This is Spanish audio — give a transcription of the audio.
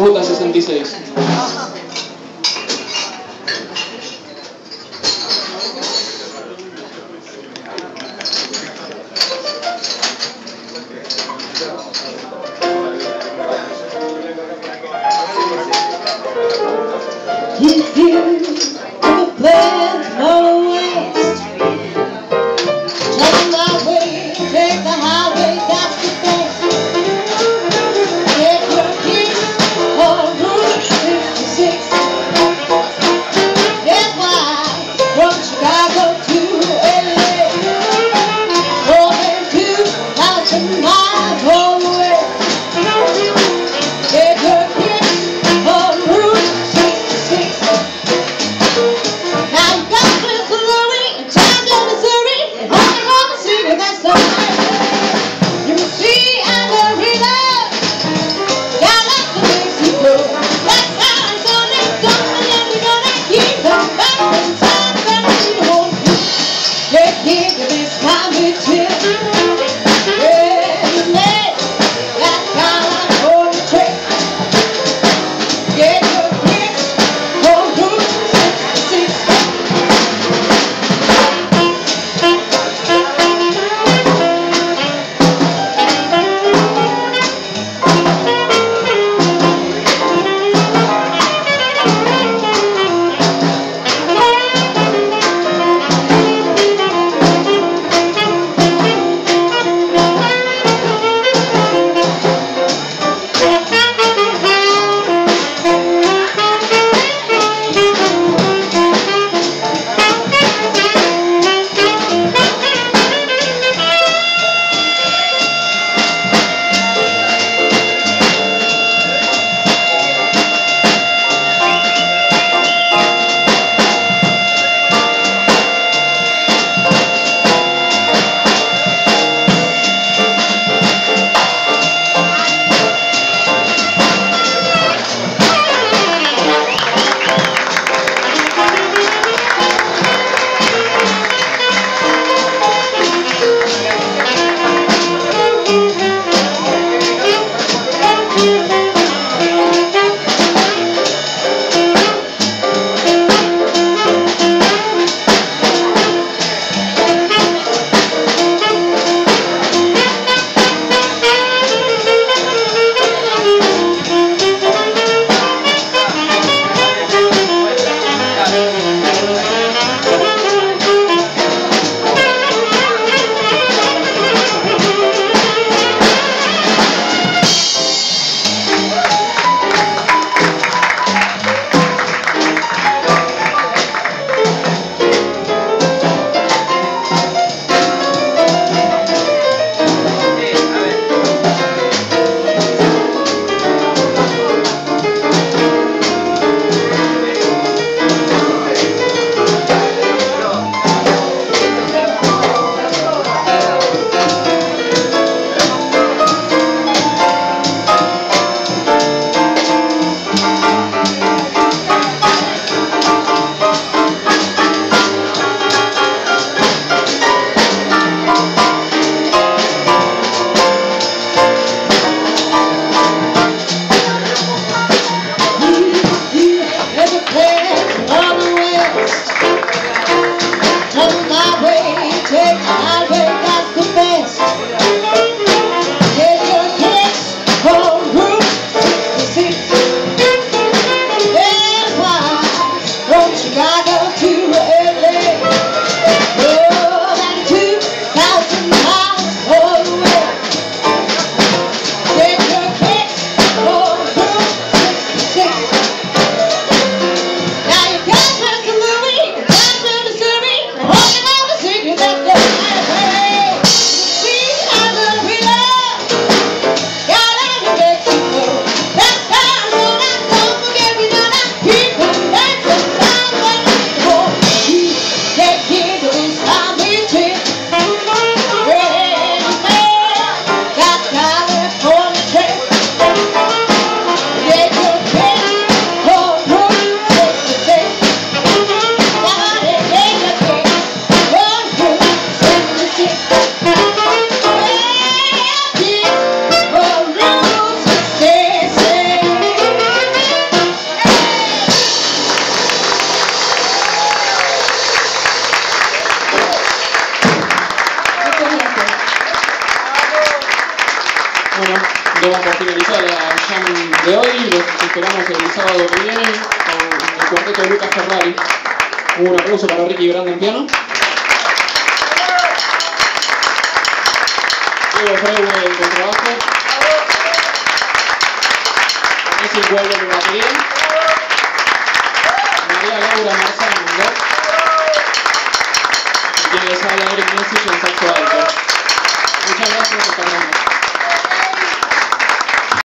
Ruta 66. Bueno, damos por finalizada la jam de hoy. Los esperamos el sábado que viene con el cuarteto de Lucas Ferrari. Un aplauso para Ricky Grande en piano. Diego Freire en contrabajo. Ese Waldo en batería. María Laura Marzán en voz. Y quien les habla Eric Messi en saxo alto. Muchas gracias, pronto.